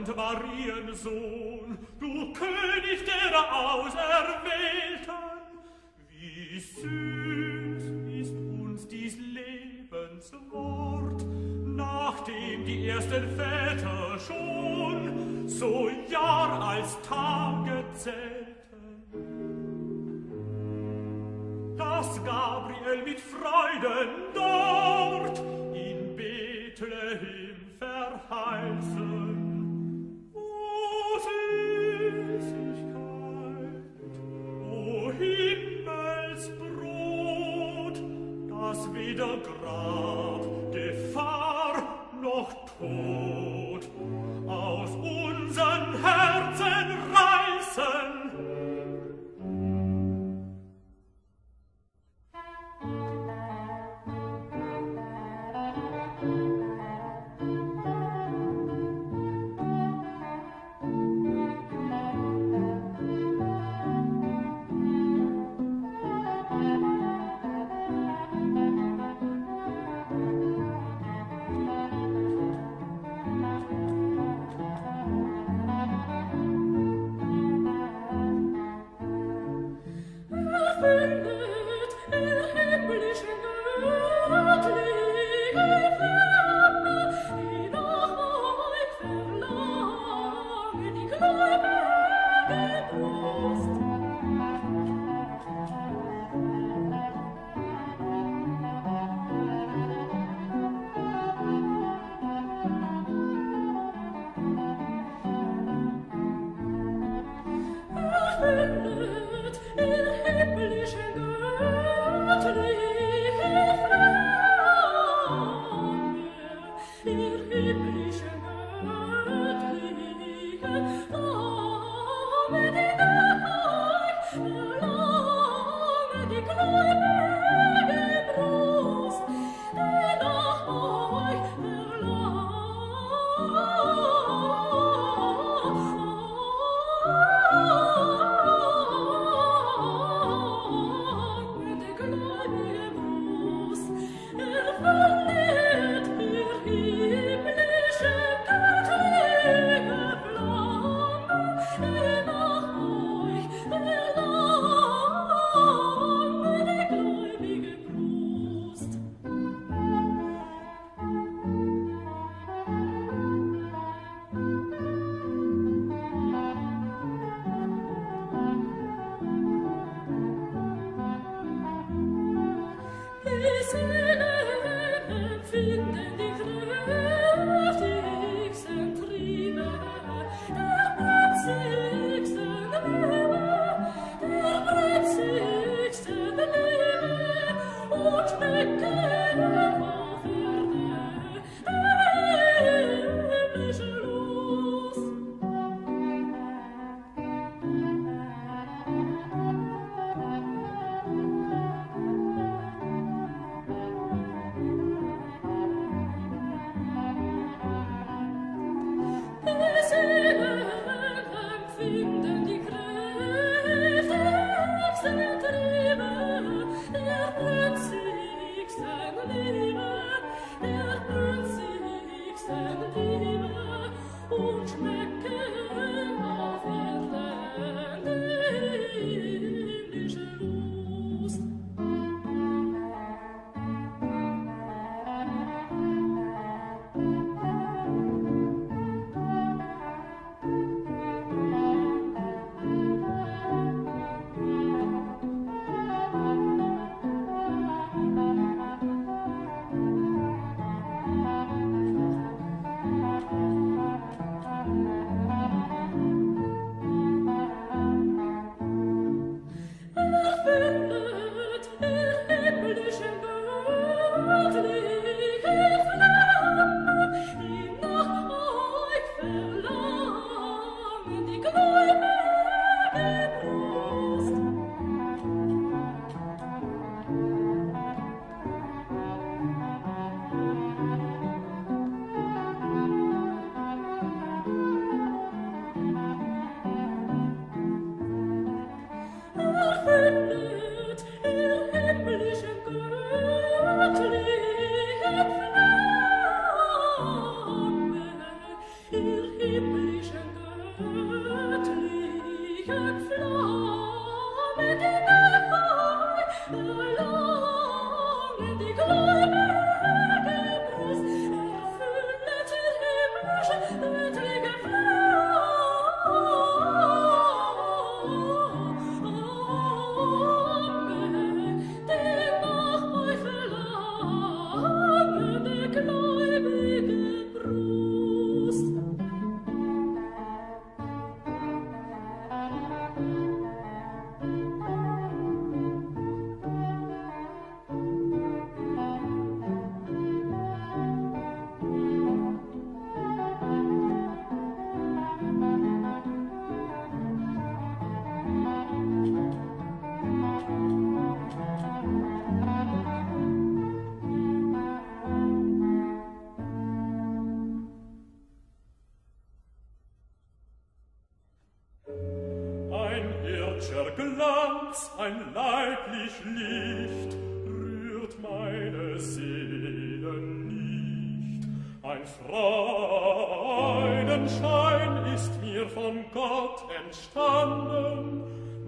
und Marien Sohn, du König der Auserwählten, wie süß ist uns dies Lebenswort, nachdem die ersten Väter schon so Jahr als Tage zählten. Dass Gabriel mit Freuden dort in Bethlehem verheißen, weder Grab, Gefahr noch Tod. Aus Gott, der Trost, von Gott entstanden,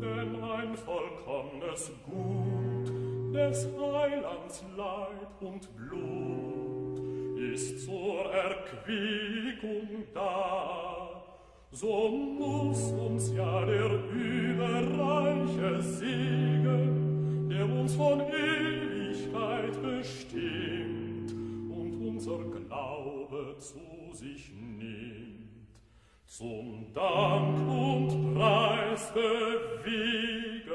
denn ein vollkommenes Gut des Heilands Leib und Blut ist zur Erquickung da. So muss uns ja der überreiche Segen, der uns von Ewigkeit bestimmt und unser Glaube zu sich nimmt zum Dank und Preis bewegen.